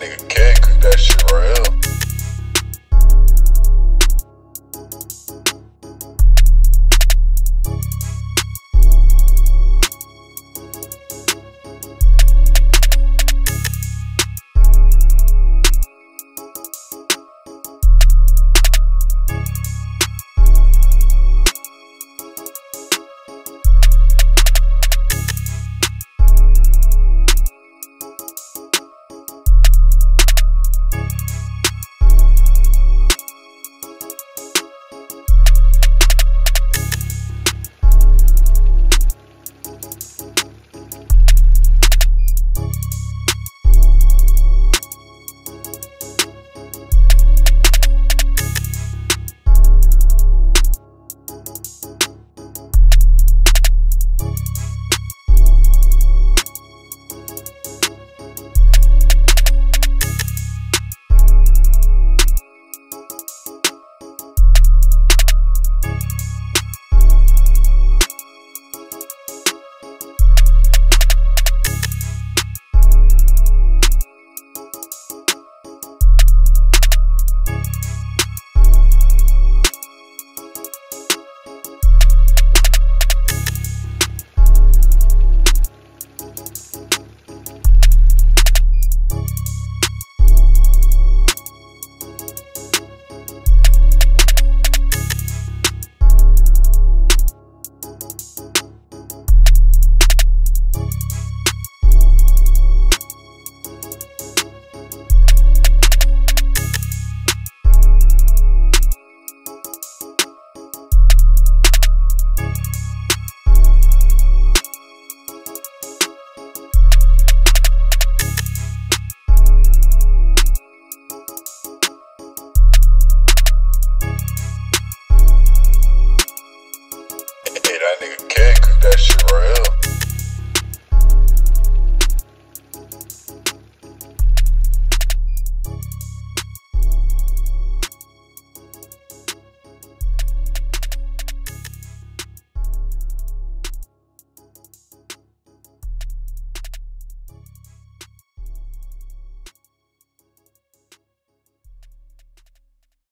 nigga can't cause that shit real. nigga can't cause that shit real.